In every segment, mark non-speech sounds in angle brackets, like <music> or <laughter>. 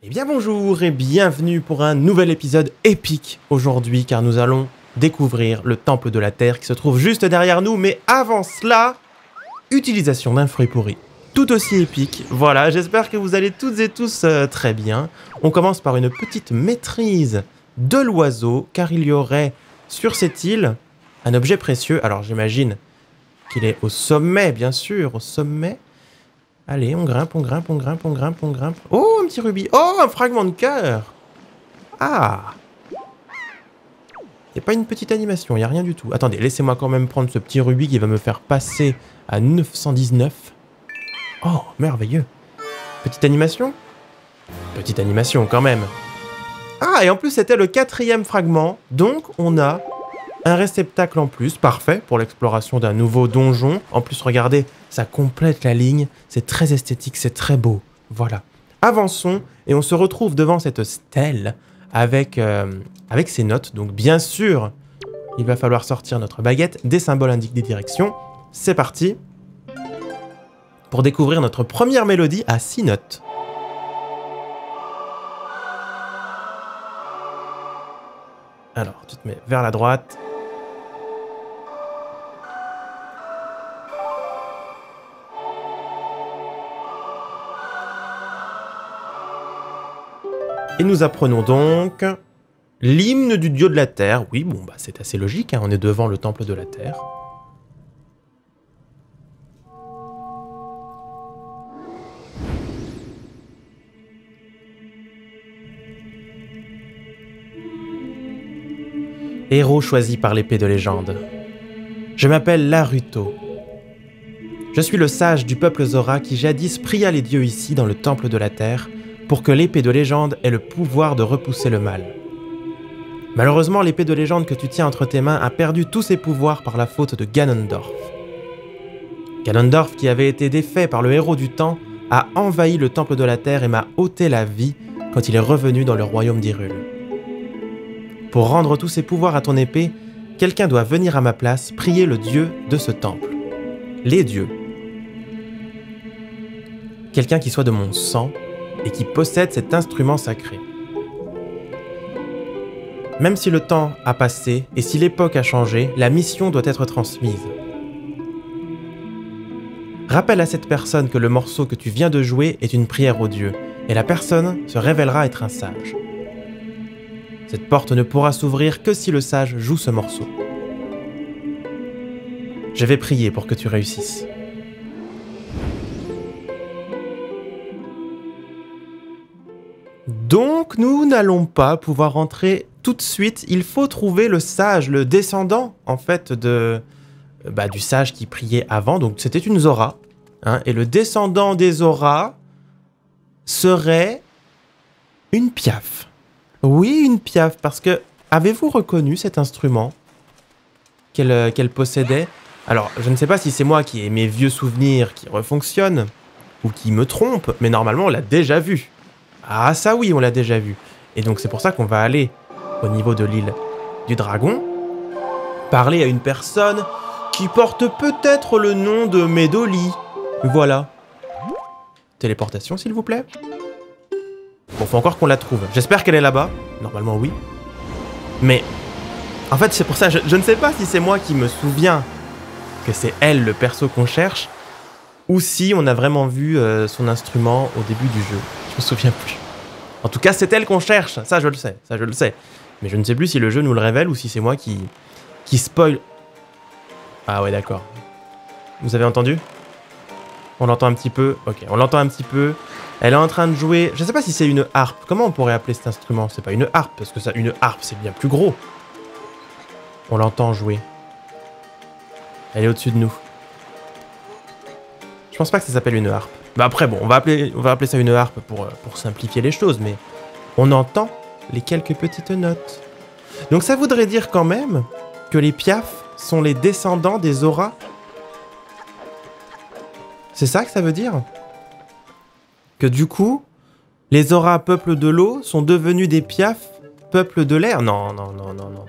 Eh bien bonjour et bienvenue pour un nouvel épisode épique aujourd'hui car nous allons découvrir le temple de la terre qui se trouve juste derrière nous mais avant cela, utilisation d'un fruit pourri. Tout aussi épique, voilà, j'espère que vous allez toutes et tous euh, très bien. On commence par une petite maîtrise de l'oiseau car il y aurait sur cette île un objet précieux, alors j'imagine qu'il est au sommet bien sûr, au sommet Allez, on grimpe, on grimpe, on grimpe, on grimpe, on grimpe. Oh, un petit rubis. Oh, un fragment de cœur. Ah. Il a pas une petite animation, il n'y a rien du tout. Attendez, laissez-moi quand même prendre ce petit rubis qui va me faire passer à 919. Oh, merveilleux. Petite animation? Petite animation quand même. Ah, et en plus c'était le quatrième fragment, donc on a un réceptacle en plus, parfait pour l'exploration d'un nouveau donjon. En plus, regardez, ça complète la ligne, c'est très esthétique, c'est très beau. Voilà. Avançons et on se retrouve devant cette stèle avec, euh, avec ses notes. Donc bien sûr, il va falloir sortir notre baguette, des symboles indiquent des directions. C'est parti pour découvrir notre première mélodie à 6 notes. Alors, tu te mets vers la droite, Et nous apprenons donc l'hymne du dieu de la terre. Oui, bon, bah c'est assez logique, hein, on est devant le temple de la terre. Héros choisi par l'épée de légende. Je m'appelle Laruto. Je suis le sage du peuple Zora qui jadis pria les dieux ici dans le temple de la terre pour que l'épée de légende ait le pouvoir de repousser le mal. Malheureusement, l'épée de légende que tu tiens entre tes mains a perdu tous ses pouvoirs par la faute de Ganondorf. Ganondorf, qui avait été défait par le héros du temps, a envahi le temple de la terre et m'a ôté la vie quand il est revenu dans le royaume d'Hyrule. Pour rendre tous ses pouvoirs à ton épée, quelqu'un doit venir à ma place prier le dieu de ce temple. Les dieux. Quelqu'un qui soit de mon sang et qui possède cet instrument sacré. Même si le temps a passé et si l'époque a changé, la mission doit être transmise. Rappelle à cette personne que le morceau que tu viens de jouer est une prière au Dieu, et la personne se révélera être un sage. Cette porte ne pourra s'ouvrir que si le sage joue ce morceau. Je vais prier pour que tu réussisses. Donc nous n'allons pas pouvoir rentrer tout de suite. Il faut trouver le sage, le descendant en fait de bah, du sage qui priait avant. Donc c'était une Zora. Hein, et le descendant des Zora serait une piaf. Oui, une piaf, parce que avez-vous reconnu cet instrument qu'elle euh, qu'elle possédait? Alors, je ne sais pas si c'est moi qui ai mes vieux souvenirs qui refonctionnent ou qui me trompent, mais normalement on l'a déjà vu. Ah ça oui, on l'a déjà vu. Et donc c'est pour ça qu'on va aller au niveau de l'île du dragon, parler à une personne qui porte peut-être le nom de Medoli. Voilà. Téléportation s'il vous plaît. Bon, faut encore qu'on la trouve. J'espère qu'elle est là-bas. Normalement oui. Mais en fait c'est pour ça, je, ne sais pas si c'est moi qui me souviens que c'est elle le perso qu'on cherche, ou si on a vraiment vu euh, son instrument au début du jeu me souviens plus. En tout cas, c'est elle qu'on cherche, ça je le sais, ça je le sais. Mais je ne sais plus si le jeu nous le révèle ou si c'est moi qui, qui spoil. Ah ouais, d'accord. Vous avez entendu? On l'entend un petit peu Ok, on l'entend un petit peu. Elle est en train de jouer. Je sais pas si c'est une harpe. Comment on pourrait appeler cet instrument? C'est pas une harpe, parce que ça, une harpe, c'est bien plus gros. On l'entend jouer. Elle est au-dessus de nous. Je pense pas que ça s'appelle une harpe. Bah après, bon, on va appeler, on va appeler ça une harpe pour, euh, pour simplifier les choses, mais on entend les quelques petites notes. Donc ça voudrait dire quand même que les piafs sont les descendants des auras C'est ça que ça veut dire? Que du coup, les auras peuple de l'eau sont devenus des piafs peuple de l'air? Non, non, non, non, non.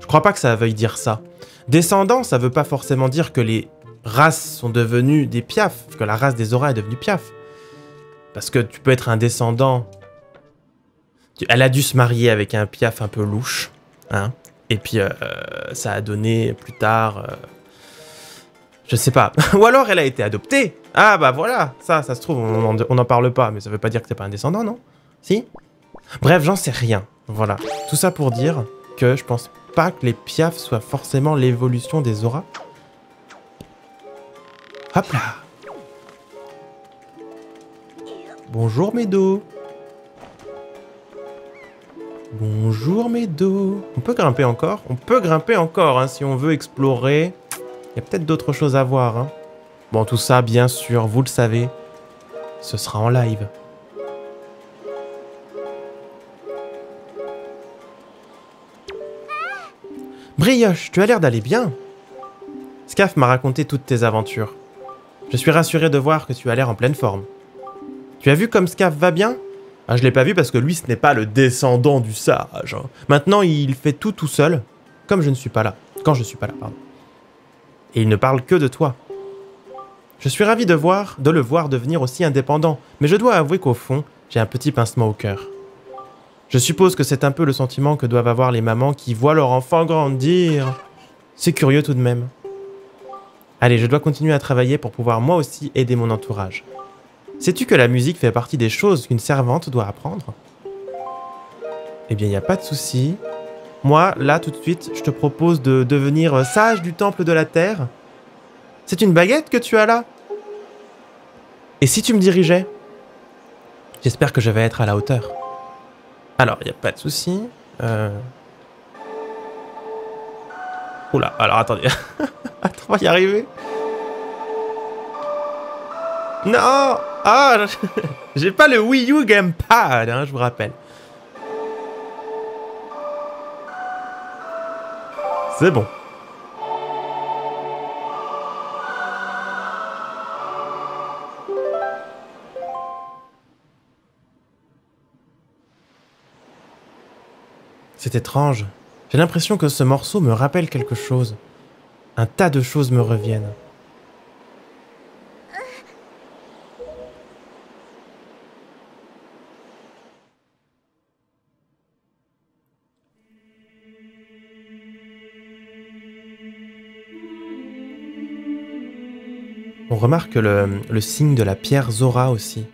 Je crois pas que ça veuille dire ça. Descendant, ça veut pas forcément dire que les races sont devenues des piafs, que la race des auras est devenue piaf. Parce que tu peux être un descendant Elle a dû se marier avec un piaf un peu louche. Hein et puis, euh, ça a donné plus tard... Euh, je sais pas. <laughs> Ou alors, elle a été adoptée. Ah, bah voilà. Ça, ça se trouve, on n'en parle pas. Mais ça veut pas dire que c'est pas un descendant, non? Si? Bref, j'en sais rien. Voilà. Tout ça pour dire que je pense pas que les piafs soient forcément l'évolution des auras. Hop là Bonjour Médo Bonjour Médo On peut grimper encore? On peut grimper encore hein, si on veut explorer. Il y a peut-être d'autres choses à voir. Hein. Bon, tout ça, bien sûr, vous le savez, ce sera en live. Brioche, tu as l'air d'aller bien. Scaf m'a raconté toutes tes aventures. Je suis rassuré de voir que tu as l'air en pleine forme. Tu as vu comme Scaf va bien? Ah, Je l'ai pas vu parce que lui, ce n'est pas le descendant du sage. Hein. Maintenant, il fait tout tout seul, comme je ne suis pas là. Quand je suis pas là, pardon. Et il ne parle que de toi. Je suis ravi de voir, de le voir devenir aussi indépendant, mais je dois avouer qu'au fond, j'ai un petit pincement au cœur. Je suppose que c'est un peu le sentiment que doivent avoir les mamans qui voient leur enfant grandir. C'est curieux tout de même. Allez, je dois continuer à travailler pour pouvoir moi aussi aider mon entourage. Sais-tu que la musique fait partie des choses qu'une servante doit apprendre? Eh bien, il n'y a pas de souci. Moi, là, tout de suite, je te propose de devenir sage du temple de la terre. C'est une baguette que tu as là Et si tu me dirigeais? J'espère que je vais être à la hauteur. Alors, il n'y a pas de souci. Euh... Oula, alors attendez. <laughs> Attends, on va y arriver. Non Ah <laughs> J'ai pas le Wii U Gamepad, hein, je vous rappelle. C'est bon. C'est étrange. J'ai l'impression que ce morceau me rappelle quelque chose. Un tas de choses me reviennent. On remarque le, signe de la pierre Zora aussi.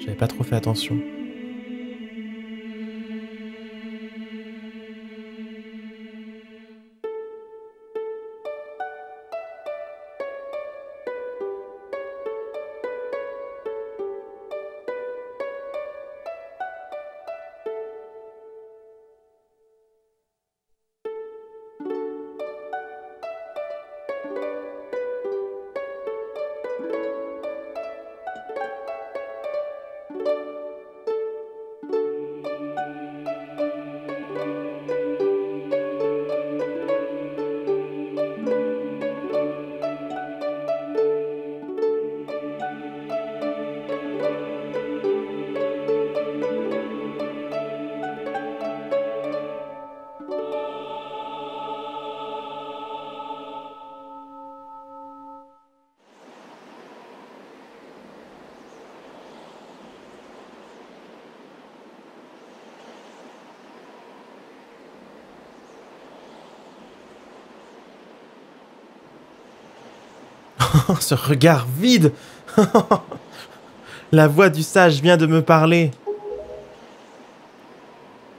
J'avais pas trop fait attention. <laughs> ce regard vide <laughs> La voix du sage vient de me parler.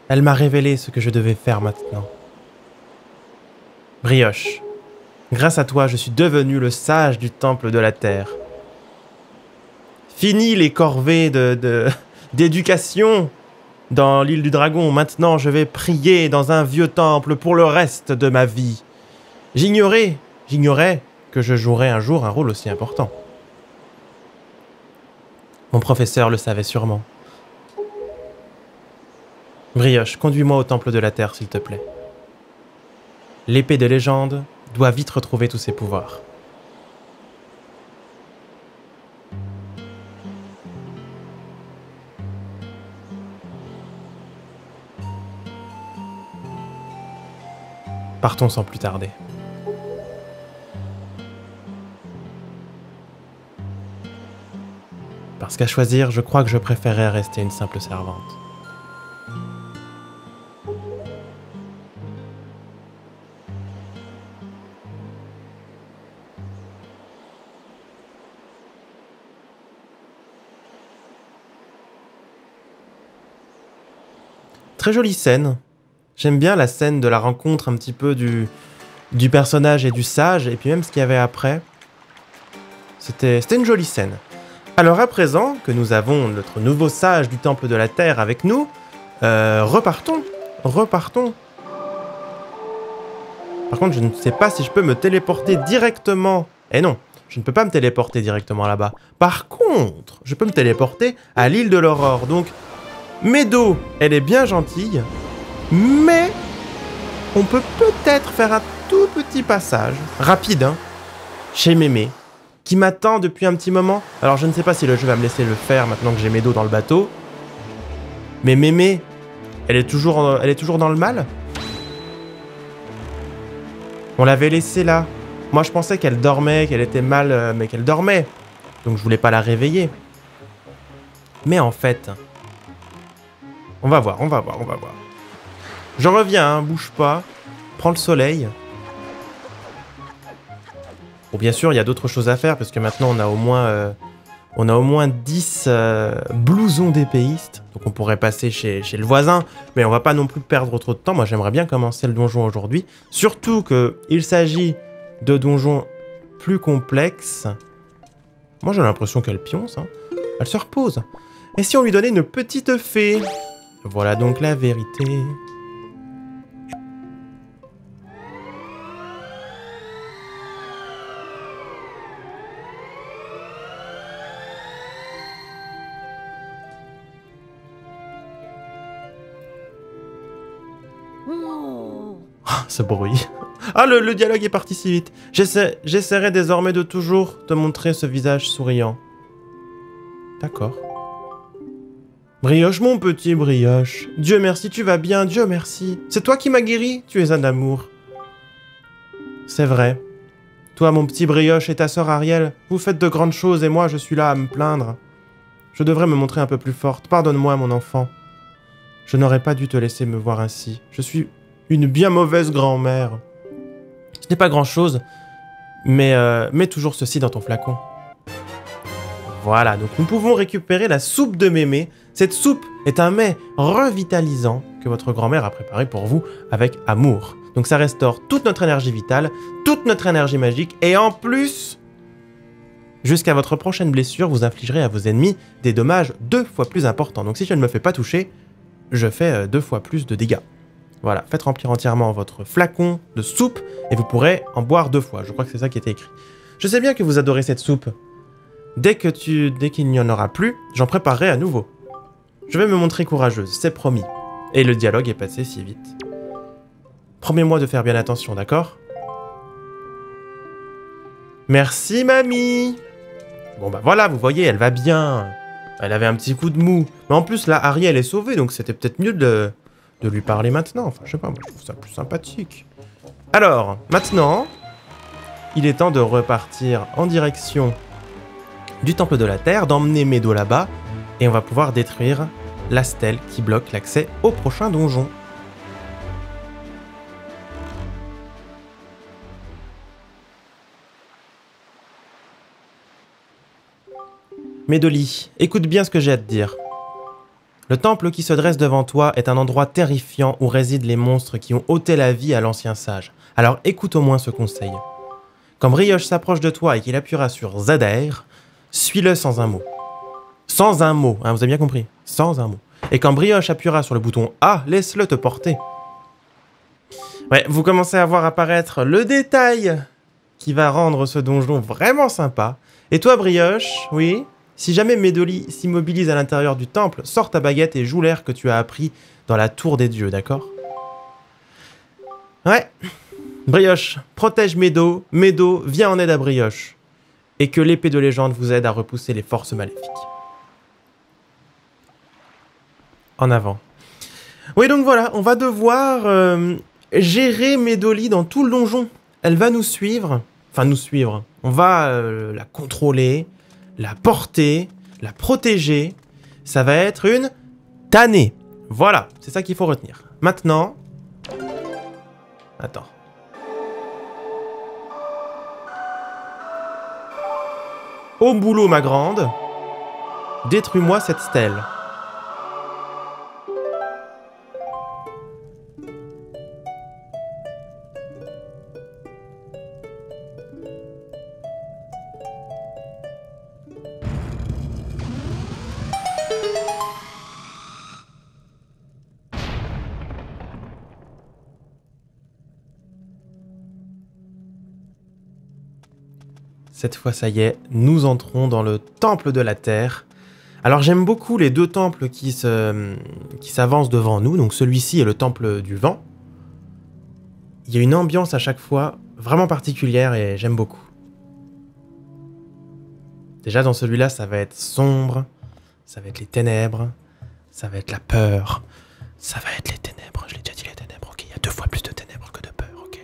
Elle m'a révélé ce que je devais faire maintenant. Brioche, grâce à toi, je suis devenu le sage du temple de la terre. Fini les corvées de <laughs> d'éducation dans l'île du dragon. Maintenant, je vais prier dans un vieux temple pour le reste de ma vie. J'ignorais, j'ignorais que je jouerais un jour un rôle aussi important. Mon professeur le savait sûrement. Brioche, conduis-moi au temple de la Terre, s'il te plaît. L'épée de légende doit vite retrouver tous ses pouvoirs. Partons sans plus tarder. parce qu'à choisir, je crois que je préférais rester une simple servante. Très jolie scène. J'aime bien la scène de la rencontre un petit peu du, du personnage et du sage, et puis même ce qu'il y avait après. C'était une jolie scène. Alors à présent que nous avons notre nouveau sage du Temple de la Terre avec nous, euh, repartons, repartons. Par contre, je ne sais pas si je peux me téléporter directement. Eh non, je ne peux pas me téléporter directement là-bas. Par contre, je peux me téléporter à l'île de l'Aurore. Donc, Meadow, elle est bien gentille, mais on peut peut-être faire un tout petit passage, rapide, hein, chez Mémé, qui m'attend depuis un petit moment. Alors je ne sais pas si le jeu va me laisser le faire maintenant que j'ai Meadow dans le bateau. Mais Mémé, elle est toujours, elle est toujours dans le mal On l'avait laissée là. Moi je pensais qu'elle dormait, qu'elle était mal, euh, mais qu'elle dormait. Donc je voulais pas la réveiller. Mais en fait... On va voir, on va voir, on va voir. Je reviens, hein, bouge pas. Prends le soleil. Bon, bien sûr, il y a d'autres choses à faire parce que maintenant on a au moins, euh, on a au moins 10 euh, blousons d'épéistes. Donc on pourrait passer chez, chez, le voisin, mais on va pas non plus perdre trop de temps. Moi j'aimerais bien commencer le donjon aujourd'hui. Surtout qu'il s'agit de donjons plus complexes. Moi j'ai l'impression qu'elle pionce. Hein. Elle se repose. Et si on lui donnait une petite fée? Voilà donc la vérité. <laughs> Ah, le, dialogue est parti si vite. J'essaierai désormais de toujours te montrer ce visage souriant. D'accord. Brioche, mon petit brioche. Dieu merci, tu vas bien, Dieu merci. C'est toi qui m'as guéri, tu es un amour. C'est vrai. Toi, mon petit brioche et ta sœur Ariel, vous faites de grandes choses et moi, je suis là à me plaindre. Je devrais me montrer un peu plus forte. Pardonne-moi, mon enfant. Je n'aurais pas dû te laisser me voir ainsi. Je suis une bien mauvaise grand-mère. Ce n'est pas grand-chose, mais euh, mets toujours ceci dans ton flacon. Voilà, donc nous pouvons récupérer la soupe de mémé. Cette soupe est un mets revitalisant que votre grand-mère a préparé pour vous avec amour. Donc ça restaure toute notre énergie vitale, toute notre énergie magique, et en plus, jusqu'à votre prochaine blessure, vous infligerez à vos ennemis des dommages deux fois plus importants. Donc si je ne me fais pas toucher, je fais euh, deux fois plus de dégâts. Voilà, faites remplir entièrement votre flacon de soupe et vous pourrez en boire deux fois. Je crois que c'est ça qui était écrit. Je sais bien que vous adorez cette soupe. Dès que tu, dès qu'il n'y en aura plus, j'en préparerai à nouveau. Je vais me montrer courageuse, c'est promis. Et le dialogue est passé si vite. Promets-moi de faire bien attention, d'accord? Merci, mamie Bon bah voilà, vous voyez, elle va bien. Elle avait un petit coup de mou. Mais en plus, là, Ariel est sauvée, donc c'était peut-être mieux de, de lui parler maintenant. Enfin, je sais pas, moi je trouve ça plus sympathique. Alors, maintenant, il est temps de repartir en direction du Temple de la Terre, d'emmener Medo là-bas, et on va pouvoir détruire la stèle qui bloque l'accès au prochain donjon. Médoli, écoute bien ce que j'ai à te dire. Le temple qui se dresse devant toi est un endroit terrifiant où résident les monstres qui ont ôté la vie à l'ancien sage. Alors écoute au moins ce conseil. Quand Brioche s'approche de toi et qu'il appuiera sur Zadair, suis-le sans un mot. Sans un mot, hein, vous avez bien compris Sans un mot. Et quand Brioche appuiera sur le bouton A, laisse-le te porter. Ouais, vous commencez à voir apparaître le détail qui va rendre ce donjon vraiment sympa. Et toi, Brioche, oui? Si jamais Médoli s'immobilise à l'intérieur du temple, sors ta baguette et joue l'air que tu as appris dans la tour des dieux, d'accord? Ouais. Brioche, protège Médo, Médo, viens en aide à Brioche. Et que l'épée de légende vous aide à repousser les forces maléfiques. En avant. Oui, donc voilà, on va devoir euh, gérer Médoli dans tout le donjon. Elle va nous suivre, enfin nous suivre. On va euh, la contrôler, la porter, la protéger. Ça va être une tannée. Voilà, c'est ça qu'il faut retenir. Maintenant... Attends. Au boulot, ma grande. Détruis-moi cette stèle. Cette fois, ça y est, nous entrons dans le temple de la terre. Alors j'aime beaucoup les deux temples qui s'avancent devant nous. Donc celui-ci est le temple du vent. Il y a une ambiance à chaque fois vraiment particulière et j'aime beaucoup. Déjà dans celui-là, ça va être sombre, ça va être les ténèbres, ça va être la peur, ça va être les ténèbres. Je l'ai déjà dit les ténèbres. Ok, il y a deux fois plus de ténèbres que de peur. Ok.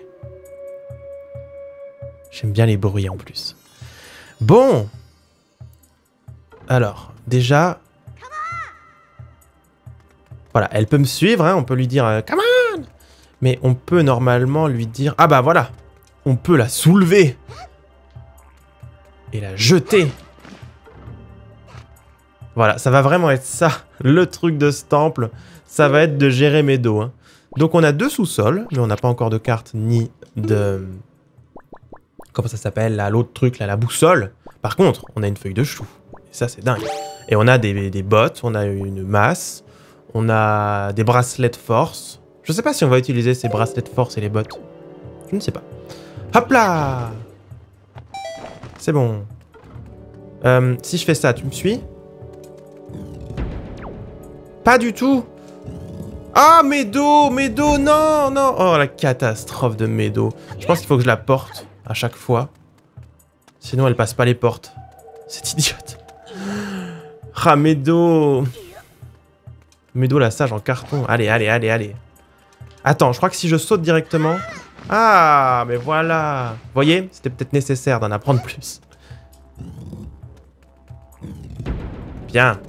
J'aime bien les bruits en plus. Bon. Alors, déjà. Voilà, elle peut me suivre, hein, on peut lui dire euh, Come on Mais on peut normalement lui dire Ah bah voilà On peut la soulever Et la jeter Voilà, ça va vraiment être ça, <laughs> le truc de ce temple. Ça va être de gérer mes dos. Hein. Donc on a deux sous-sols, mais on n'a pas encore de carte ni de... Comment ça s'appelle L'autre truc là, la boussole? Par contre, on a une feuille de chou. Et ça, c'est dingue. Et on a des, des bottes, on a une masse, on a des bracelets de force. Je sais pas si on va utiliser ces bracelets de force et les bottes. Je ne sais pas. Hop là C'est bon. Euh, si je fais ça, tu me suis? Pas du tout Ah, Médo Médo, non, non Oh, la catastrophe de Médo. Je pense qu'il faut que je la porte à chaque fois. Sinon, elle passe pas les portes. C'est <laughs> idiote. Ah, Médo, la sage en carton. Allez, allez, allez, allez. Attends, je crois que si je saute directement... Ah, mais voilà voyez C'était peut-être nécessaire d'en apprendre plus. Bien.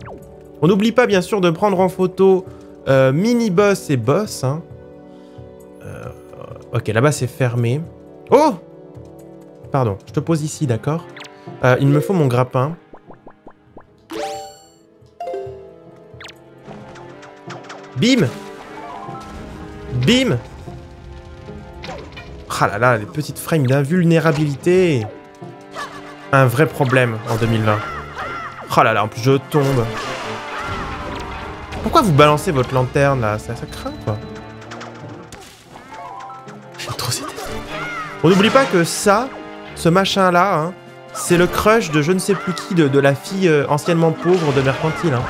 On n'oublie pas, bien sûr, de prendre en photo euh, mini-boss et boss. Hein. Euh, ok, là-bas, c'est fermé. Oh Pardon, je te pose ici, d'accord euh, Il me faut mon grappin. Bim Bim Ah là là, les petites frames d'invulnérabilité Un vrai problème en 2020. Oh là là, en plus je tombe. Pourquoi vous balancez votre lanterne là? Ça, ça craint quoi. On n'oublie pas que ça, ce machin là, hein, c'est le crush de je ne sais plus qui, de, la fille euh, anciennement pauvre de Mercantile. Hein.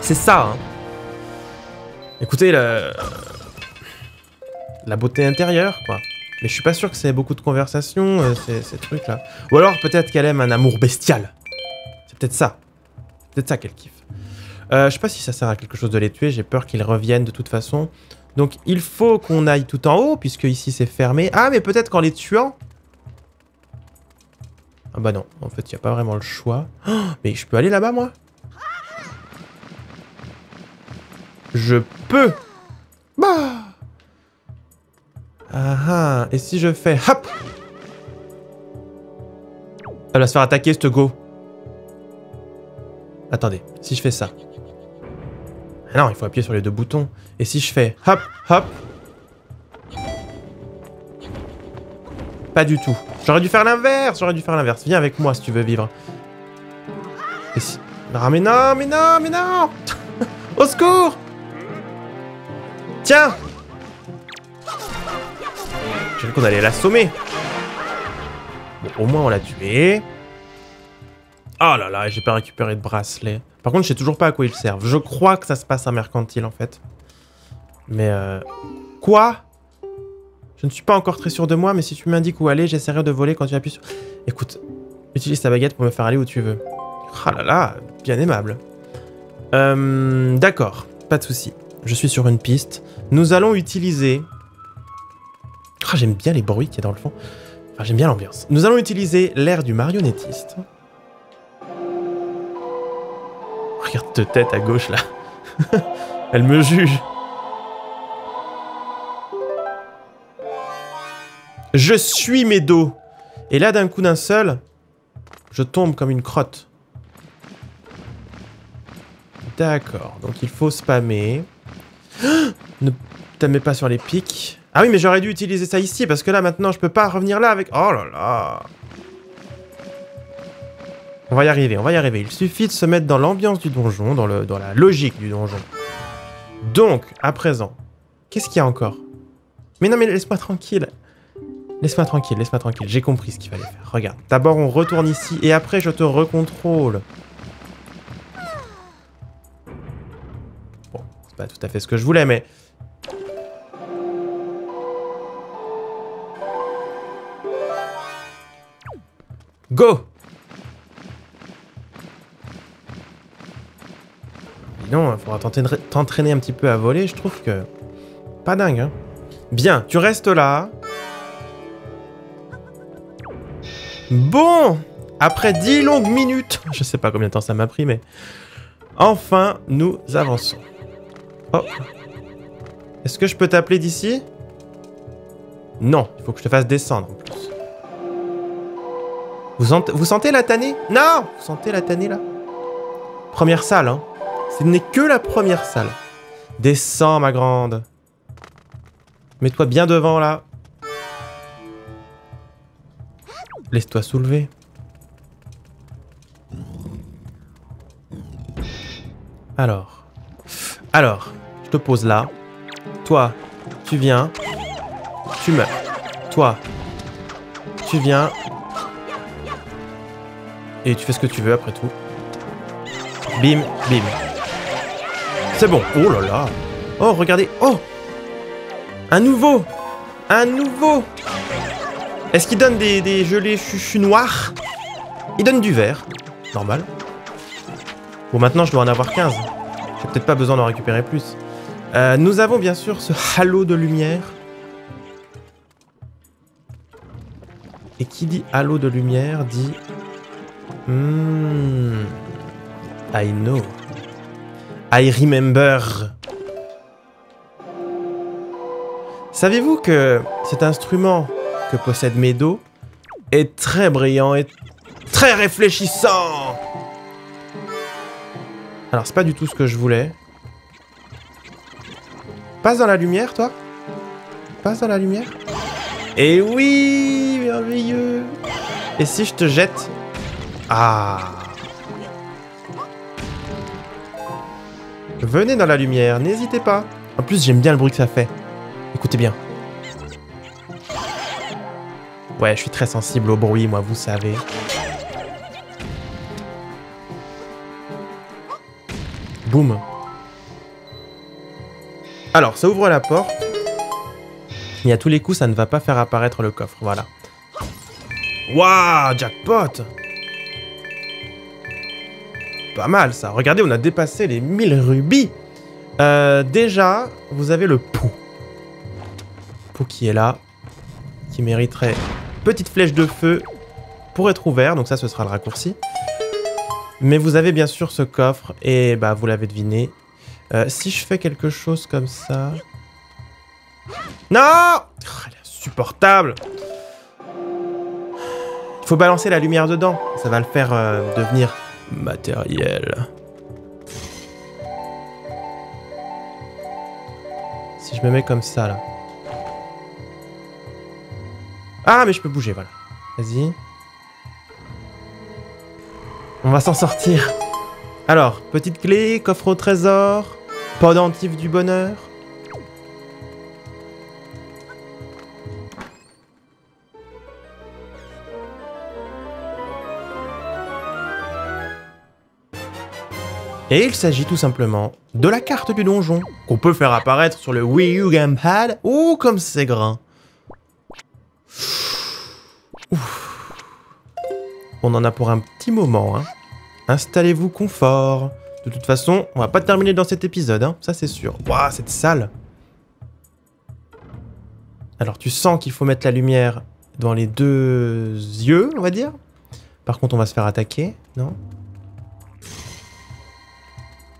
C'est ça. Hein. Écoutez, la... la beauté intérieure, quoi. Mais je suis pas sûr que c'est beaucoup de conversations, euh, ces, trucs-là. Ou alors, peut-être qu'elle aime un amour bestial. C'est peut-être ça. peut-être ça qu'elle kiffe. Euh, je sais pas si ça sert à quelque chose de les tuer, j'ai peur qu'ils reviennent de toute façon. Donc, il faut qu'on aille tout en haut, puisque ici, c'est fermé. Ah, mais peut-être qu'en les tuant... Ah bah non, en fait, il n'y a pas vraiment le choix. Oh, mais je peux aller là-bas, moi? Je peux Bah Ah ah Et si je fais hop Elle va se faire attaquer, ce go. Attendez, si je fais ça. Ah non, il faut appuyer sur les deux boutons. Et si je fais hop, hop Pas du tout. J'aurais dû faire l'inverse, j'aurais dû faire l'inverse. Viens avec moi si tu veux vivre. Et si... Ah mais non, mais non, mais non <laughs> Au secours Tiens J'ai vu qu'on allait l'assommer. Bon, au moins on l'a tué. Oh là là, j'ai pas récupéré de bracelet. Par contre, je sais toujours pas à quoi ils servent. Je crois que ça se passe à Mercantile, en fait. Mais euh... Quoi? Je ne suis pas encore très sûr de moi, mais si tu m'indiques où aller, j'essaierai de voler quand tu appuies sur... Écoute, utilise ta baguette pour me faire aller où tu veux. Ah là là, bien aimable. Euh, D'accord, pas de souci. Je suis sur une piste. Nous allons utiliser... Ah, j'aime bien les bruits qu'il y a dans le fond. Enfin, j'aime bien l'ambiance. Nous allons utiliser l'air du marionnettiste. Regarde cette tête à gauche, là. <laughs> Elle me juge. Je suis mes dos. Et là, d'un coup d'un seul, je tombe comme une crotte. D'accord, donc il faut spammer. <gasps> ne t'aimez pas sur les pics. Ah oui, mais j'aurais dû utiliser ça ici, parce que là, maintenant, je peux pas revenir là avec... Oh là là On va y arriver, on va y arriver. Il suffit de se mettre dans l'ambiance du donjon, dans, le, dans la logique du donjon. Donc, à présent, qu'est-ce qu'il y a encore? Mais non, mais laisse-moi tranquille. Laisse-moi tranquille, laisse-moi tranquille. J'ai compris ce qu'il fallait faire. Regarde. D'abord, on retourne ici et après, je te recontrôle. Bon, c'est pas tout à fait ce que je voulais, mais... Go donc, il faudra t'entraîner un petit peu à voler, je trouve que... Pas dingue, hein. Bien, tu restes là. Bon Après dix longues minutes, <laughs> je sais pas combien de temps ça m'a pris, mais... Enfin, nous avançons. Oh Est-ce que je peux t'appeler d'ici? Non, il faut que je te fasse descendre en plus. Vous, vous sentez la tannée? Non Vous sentez la tannée là? Première salle, hein. Ce n'est que la première salle. Descends, ma grande. Mets-toi bien devant là. Laisse-toi soulever. Alors. Alors, je te pose là. Toi, tu viens. Tu meurs. Toi, tu viens. Et tu fais ce que tu veux après tout. Bim, bim. C'est bon. Oh là là. Oh, regardez. Oh Un nouveau Un nouveau est-ce qu'il donne des, gelées chuchu noirs Il donne du vert. Normal. Bon, maintenant, je dois en avoir 15. J'ai peut-être pas besoin d'en récupérer plus. Euh, nous avons bien sûr ce halo de lumière. Et qui dit halo de lumière dit... Hmm... I know. I remember. Savez-vous que cet instrument que possède Medo est très brillant et très réfléchissant. Alors, c'est pas du tout ce que je voulais. Passe dans la lumière, toi Passe dans la lumière Et oui Merveilleux Et si je te jette? Ah Venez dans la lumière, n'hésitez pas. En plus, j'aime bien le bruit que ça fait. Écoutez bien. Ouais, je suis très sensible au bruit, moi, vous savez. Boum. Alors, ça ouvre la porte. Mais à tous les coups, ça ne va pas faire apparaître le coffre, voilà. Waouh, jackpot Pas mal, ça. Regardez, on a dépassé les 1000 rubis. Euh, déjà, vous avez le pou. Pou qui est là. Qui mériterait petite flèche de feu pour être ouvert, donc ça ce sera le raccourci. Mais vous avez bien sûr ce coffre et bah vous l'avez deviné. Euh, si je fais quelque chose comme ça... Non oh, Elle est insupportable Il faut balancer la lumière dedans, ça va le faire euh, devenir matériel. Si je me mets comme ça là. Ah, mais je peux bouger, voilà. Vas-y. On va s'en sortir. Alors, petite clé, coffre au trésor, pendentif du bonheur. Et il s'agit tout simplement de la carte du donjon, qu'on peut faire apparaître sur le Wii U Gamepad. ou comme c'est grand On en a pour un petit moment. Hein. Installez-vous confort. De toute façon, on va pas terminer dans cet épisode, hein. ça c'est sûr. Waouh, cette salle Alors tu sens qu'il faut mettre la lumière dans les deux yeux, on va dire. Par contre, on va se faire attaquer, non?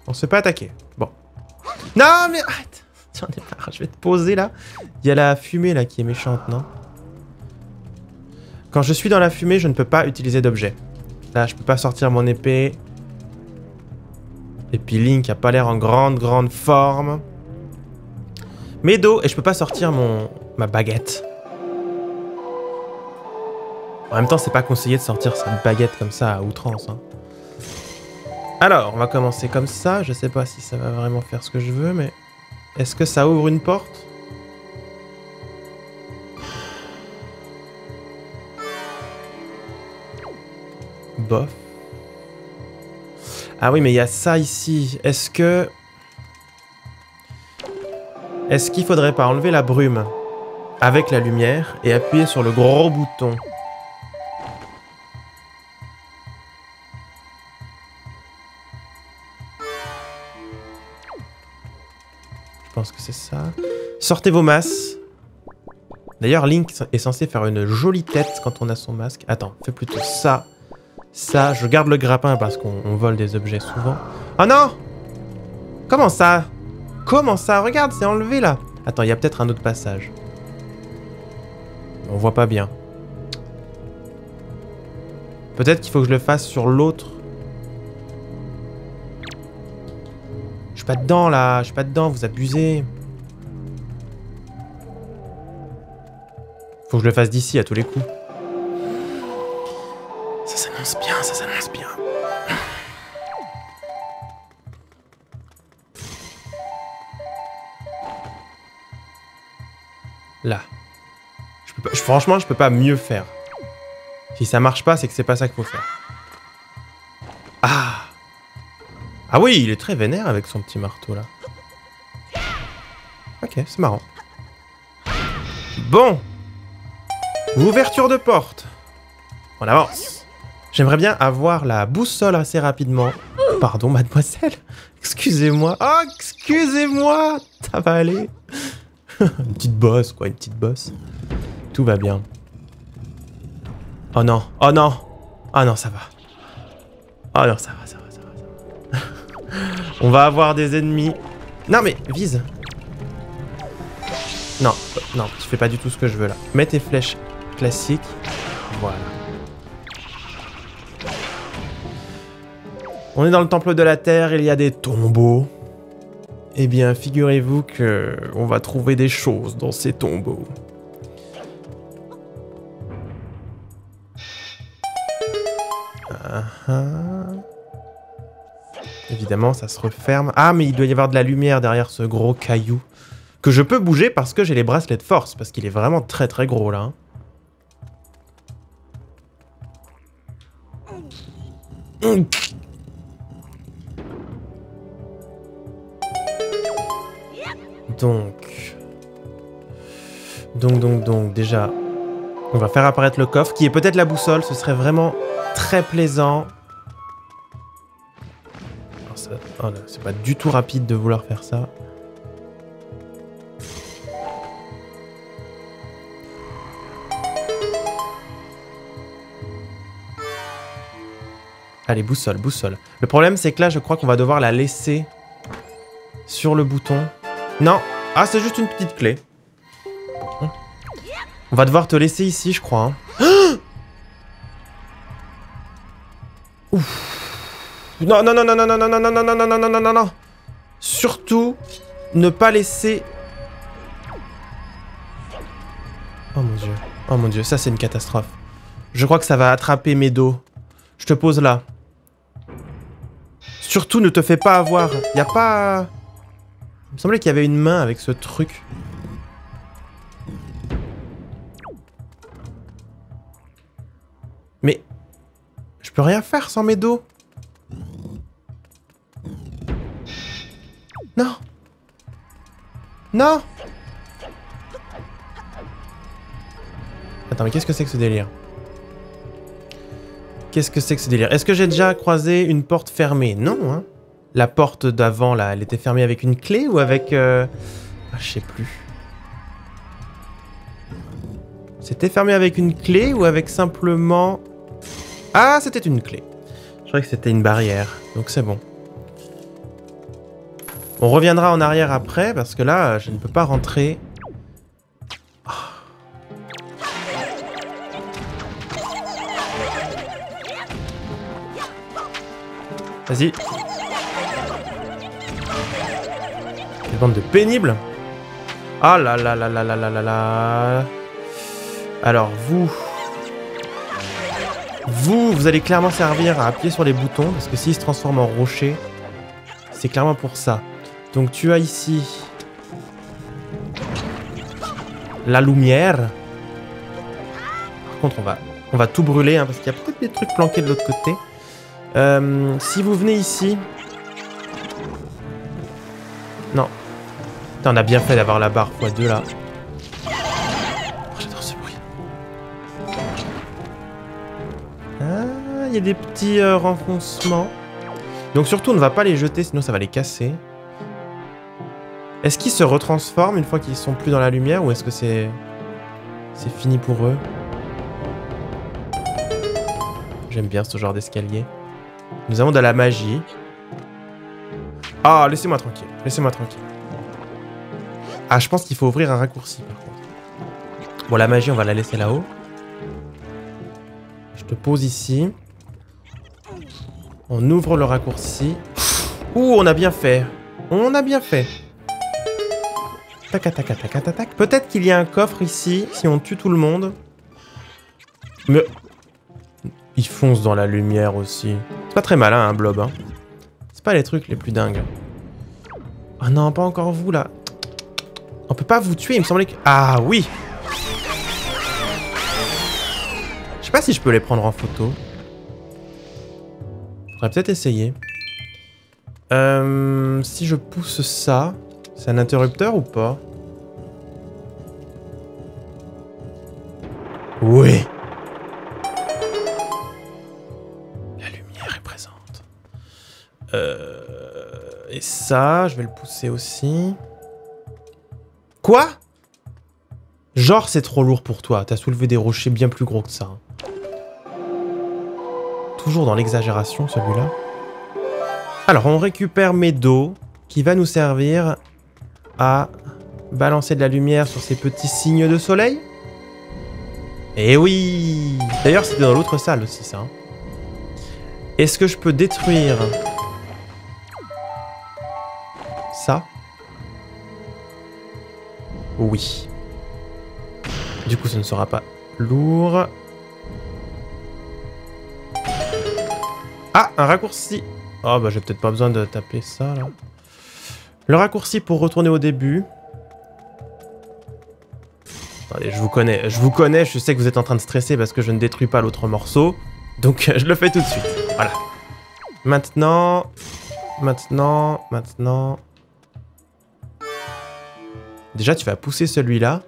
On se fait pas attaquer. Bon. Non, mais arrête <laughs> J'en ai marre, je vais te poser là. Il y a la fumée là qui est méchante, non? Quand je suis dans la fumée, je ne peux pas utiliser d'objet. Là, je peux pas sortir mon épée. Et puis Link a pas l'air en grande, grande forme. Medo, et je peux pas sortir mon ma baguette. En même temps, c'est pas conseillé de sortir sa baguette comme ça à outrance. Hein. Alors, on va commencer comme ça. Je sais pas si ça va vraiment faire ce que je veux, mais... Est-ce que ça ouvre une porte? Ah oui, mais il y a ça ici. Est-ce que... Est-ce qu'il faudrait pas enlever la brume avec la lumière et appuyer sur le gros bouton? Je pense que c'est ça. Sortez vos masses. D'ailleurs, Link est censé faire une jolie tête quand on a son masque. Attends, fais plutôt ça. Ça, je garde le grappin parce qu'on vole des objets souvent. Oh non Comment ça? Comment ça? Regarde, c'est enlevé là. Attends, il y a peut-être un autre passage. On voit pas bien. Peut-être qu'il faut que je le fasse sur l'autre. Je suis pas dedans là, je suis pas dedans, vous abusez. Faut que je le fasse d'ici à tous les coups. S'annonce bien, ça s'annonce bien. Là. Je peux pas, franchement, je peux pas mieux faire. Si ça marche pas, c'est que c'est pas ça qu'il faut faire. Ah Ah oui, il est très vénère avec son petit marteau, là. Ok, c'est marrant. Bon Ouverture de porte On avance J'aimerais bien avoir la boussole assez rapidement. Pardon, mademoiselle Excusez-moi. Oh, excusez-moi Ça va aller <laughs> une petite bosse, quoi, une petite bosse. Tout va bien. Oh non, oh non Oh non, ça va. Oh non, ça va, ça va, ça va. Ça va. <laughs> On va avoir des ennemis. Non mais, vise. Non, non, tu fais pas du tout ce que je veux là. Mets tes flèches classiques. Voilà. On est dans le temple de la terre, il y a des tombeaux. Eh bien, figurez-vous que on va trouver des choses dans ces tombeaux. Ah, ah. Évidemment, ça se referme. Ah, mais il doit y avoir de la lumière derrière ce gros caillou. Que je peux bouger parce que j'ai les bracelets de force. Parce qu'il est vraiment très très gros là. Donc... Donc, donc, déjà, on va faire apparaître le coffre, qui est peut-être la boussole, ce serait vraiment très plaisant. Oh c'est pas du tout rapide de vouloir faire ça. Allez, boussole, boussole. Le problème, c'est que là, je crois qu'on va devoir la laisser sur le bouton. Non. Ah, c'est juste une petite clé. On va devoir te laisser ici, je crois. Non, non, non, non, non, non, non, non, non, non, non, non, non, non, non, non. Surtout, ne pas laisser... Oh mon dieu. Oh mon dieu, ça c'est une catastrophe. Je crois que ça va attraper mes dos. Je te pose là. Surtout, ne te fais pas avoir. Y a pas... Il me semblait qu'il y avait une main avec ce truc. Mais... Je peux rien faire sans mes dos. Non. Non. Attends, mais qu'est-ce que c'est que ce délire? Qu'est-ce que c'est que ce délire? Est-ce que j'ai déjà croisé une porte fermée? Non, hein la porte d'avant, là, elle était fermée avec une clé ou avec... Euh... Ah, je sais plus. C'était fermé avec une clé ou avec simplement... Ah, c'était une clé. Je croyais que c'était une barrière, donc c'est bon. On reviendra en arrière après, parce que là, je ne peux pas rentrer. Vas-y, de pénibles. Ah là là là là là là là là. Alors vous... Vous, vous allez clairement servir à appuyer sur les boutons, parce que s'il se transforme en rocher, c'est clairement pour ça. Donc tu as ici... La lumière. Par contre, on va On va tout brûler, hein, parce qu'il y a peut-être des trucs planqués de l'autre côté. Euh, si vous venez ici... Putain, on a bien fait d'avoir la barre x2 là. Oh, J'adore ce bruit. Ah, il y a des petits euh, renfoncements. Donc surtout, on ne va pas les jeter, sinon ça va les casser. Est-ce qu'ils se retransforment une fois qu'ils sont plus dans la lumière ou est-ce que c'est... C'est fini pour eux? J'aime bien ce genre d'escalier. Nous avons de la magie. Ah, laissez-moi tranquille. Laissez-moi tranquille. Ah, je pense qu'il faut ouvrir un raccourci par contre. Bon, la magie, on va la laisser là-haut. Je te pose ici. On ouvre le raccourci. Ouh, on a bien fait. On a bien fait. Tac, tac, tac, tac, tac. Peut-être qu'il y a un coffre ici, si on tue tout le monde. Mais... Il fonce dans la lumière aussi. C'est pas très malin, un blob. Hein. C'est pas les trucs les plus dingues. Ah non, pas encore vous, là. On peut pas vous tuer, il me semblait que... Ah oui Je sais pas si je peux les prendre en photo. Faudrait peut-être essayer. Euh, si je pousse ça, c'est un interrupteur ou pas? Oui. La lumière est présente. Euh, et ça, je vais le pousser aussi. Quoi? Genre, c'est trop lourd pour toi. T'as soulevé des rochers bien plus gros que ça. Toujours dans l'exagération, celui-là. Alors, on récupère mes dos, qui va nous servir à balancer de la lumière sur ces petits signes de soleil. Eh oui D'ailleurs, c'était dans l'autre salle aussi, ça. hein. Est-ce que je peux détruire Oui. Du coup, ce ne sera pas lourd. Ah, un raccourci. Oh, bah j'ai peut-être pas besoin de taper ça, là. Le raccourci pour retourner au début. Attendez, je vous connais, je vous connais, je sais que vous êtes en train de stresser parce que je ne détruis pas l'autre morceau. Donc <laughs> je le fais tout de suite. Voilà. Maintenant, maintenant, maintenant. Déjà, tu vas pousser celui-là.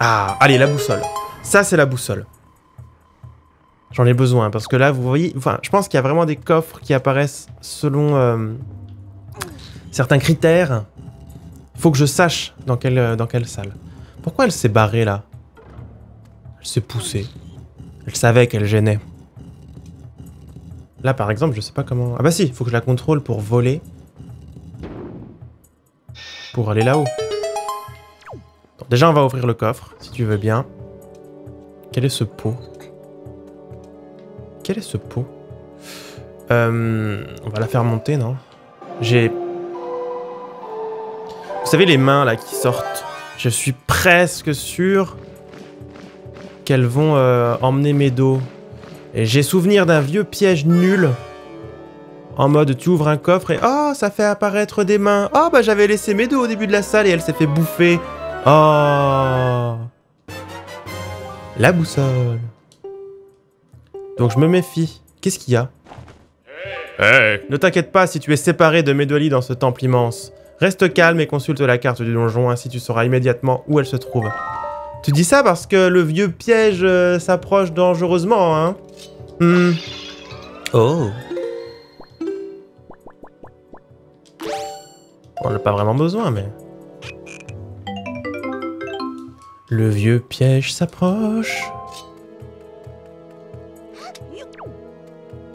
Ah, allez, la boussole. Ça, c'est la boussole. J'en ai besoin parce que là, vous voyez, enfin, je pense qu'il y a vraiment des coffres qui apparaissent selon euh, certains critères. Il faut que je sache euh, dans quelle salle. Pourquoi elle s'est barrée là? Elle s'est poussée. Elle savait qu'elle gênait. Là, par exemple, je sais pas comment... Ah bah si, faut que je la contrôle pour voler. Pour aller là-haut. Déjà, on va ouvrir le coffre, si tu veux bien. Quel est ce pot? Quel est ce pot? Euh, On va la faire monter, non? J'ai... Vous savez les mains là qui sortent Je suis presque sûr qu'elles vont euh, emmener mes dos. Et j'ai souvenir d'un vieux piège nul. En mode tu ouvres un coffre et oh ça fait apparaître des mains. Oh bah j'avais laissé mes dos au début de la salle et elle s'est fait bouffer. Oh La boussole. Donc je me méfie. Qu'est-ce qu'il y a? Hey Ne t'inquiète pas si tu es séparé de Medoli dans ce temple immense. Reste calme et consulte la carte du donjon, ainsi tu sauras immédiatement où elle se trouve. Tu dis ça parce que le vieux piège euh, s'approche dangereusement, hein Hmm. Oh. On n'a pas vraiment besoin, mais... Le vieux piège s'approche.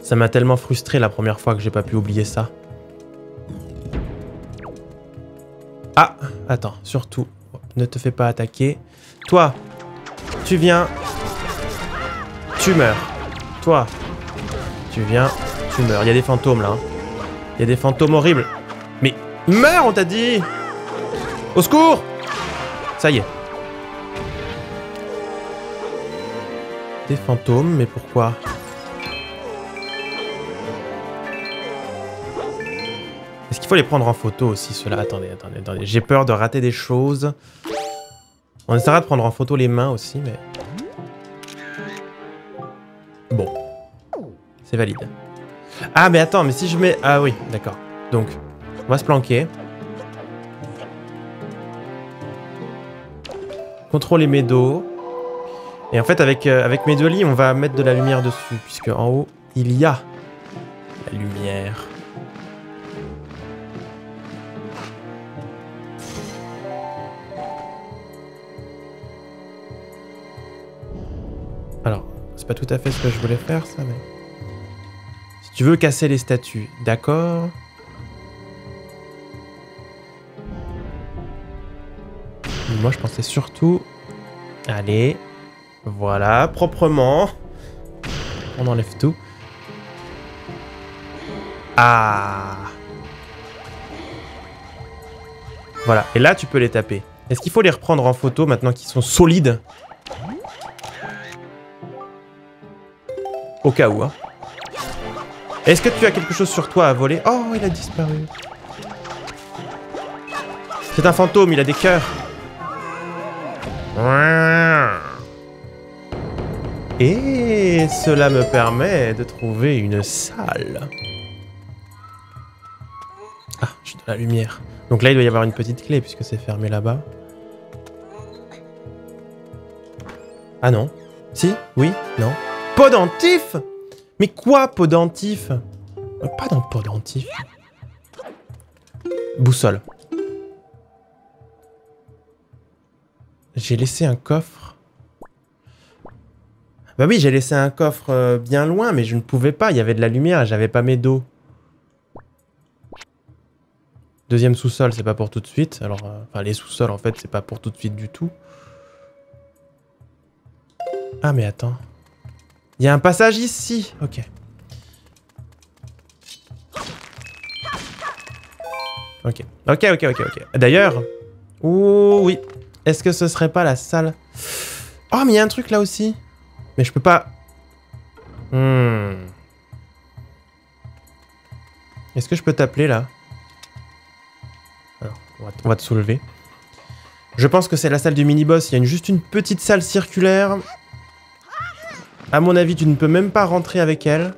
Ça m'a tellement frustré la première fois que j'ai pas pu oublier ça. Ah, attends, surtout, ne te fais pas attaquer. Toi, tu viens, tu meurs. Toi, tu viens, tu meurs. Il y a des fantômes là. hein. Il y a des fantômes horribles. Mais meurs, on t'a dit Au secours Ça y est. Des fantômes, mais pourquoi? Est-ce qu'il faut les prendre en photo aussi, ceux-là? Attendez, attendez, attendez. J'ai peur de rater des choses. On essaiera de prendre en photo les mains aussi, mais... Bon. C'est valide. Ah, mais attends, mais si je mets... Ah oui, d'accord. Donc, on va se planquer. Contrôler mes dos. Et en fait, avec, euh, avec mes deux lits, on va mettre de la lumière dessus, puisque en haut, il y a la lumière. Pas tout à fait ce que je voulais faire, ça, mais... Si tu veux casser les statues, d'accord Moi, je pensais surtout... Allez. Voilà, proprement. On enlève tout. Ah Voilà, et là, tu peux les taper. Est-ce qu'il faut les reprendre en photo maintenant qu'ils sont solides? Au cas où, hein. Est-ce que tu as quelque chose sur toi à voler? Oh, il a disparu. C'est un fantôme, il a des cœurs. Et cela me permet de trouver une salle. Ah, j'ai de la lumière. Donc là, il doit y avoir une petite clé puisque c'est fermé là-bas. Ah non Si? Oui? Non? Podentif Mais quoi, podentif Pas dans podentif. Boussole. J'ai laissé un coffre. Bah oui, j'ai laissé un coffre euh, bien loin, mais je ne pouvais pas. Il y avait de la lumière et j'avais pas mes dos. Deuxième sous-sol, c'est pas pour tout de suite. Alors, euh, enfin, les sous-sols, en fait, c'est pas pour tout de suite du tout. Ah, mais attends. Il y a un passage ici. Ok. Ok. Ok, ok, ok, ok. D'ailleurs... Oh, oui. Est-ce que ce serait pas la salle? Oh, mais il y a un truc là aussi. Mais je peux pas... Hmm. Est-ce que je peux t'appeler là? On va, te soulever. Je pense que c'est la salle du mini-boss. Il y a juste une petite salle circulaire. À mon avis, tu ne peux même pas rentrer avec elle.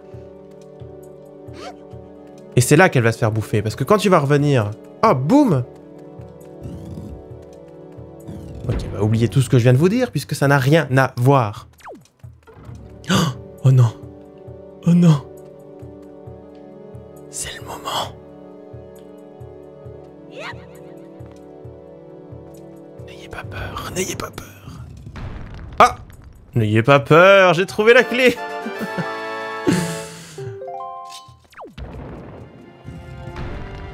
Et c'est là qu'elle va se faire bouffer. Parce que quand tu vas revenir... Oh, boum Ok, bah oubliez tout ce que je viens de vous dire, puisque ça n'a rien à voir. Oh, oh non. Oh non. C'est le moment. N'ayez pas peur, n'ayez pas peur. N'ayez pas peur, j'ai trouvé la clé.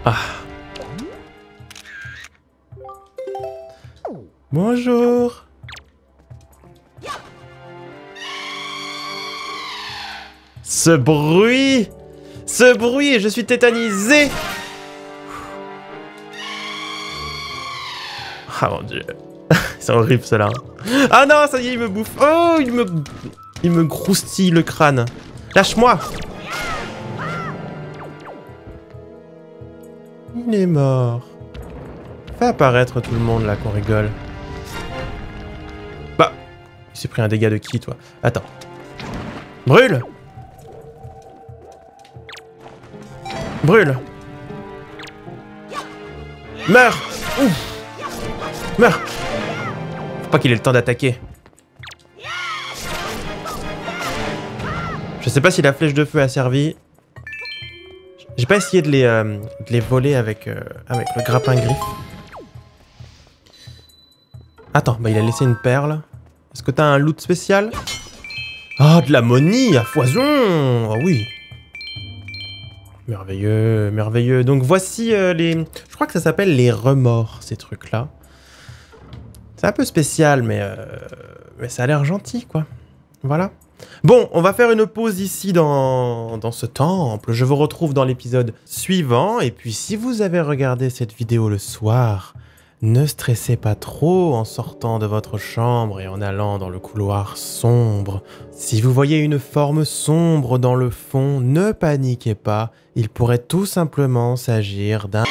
Ah. Bonjour. Ce bruit Ce bruit Je suis tétanisé. Ah mon dieu C'est horrible cela. Ah non, ça y est, il me bouffe. Oh, il me... Il me croustille le crâne. Lâche-moi Il est mort. Fais apparaître tout le monde là qu'on rigole. Il s'est pris un dégât de qui, toi? Attends. Brûle Brûle Meurs Ouf Meurs qu'il ait le temps d'attaquer. Je sais pas si la flèche de feu a servi. J'ai pas essayé de les, euh, de les voler avec, euh, avec le grappin griffe. Attends, bah il a laissé une perle. Est-ce que t'as un loot spécial? Ah, de la money à foison Ah oui Merveilleux, merveilleux. Donc voici euh, les... Je crois que ça s'appelle les remords, ces trucs-là. C'est un peu spécial, mais, euh, mais ça a l'air gentil, quoi. Voilà. Bon, on va faire une pause ici dans, dans ce temple. Je vous retrouve dans l'épisode suivant. Et puis, si vous avez regardé cette vidéo le soir, ne stressez pas trop en sortant de votre chambre et en allant dans le couloir sombre. Si vous voyez une forme sombre dans le fond, ne paniquez pas, il pourrait tout simplement s'agir d'un...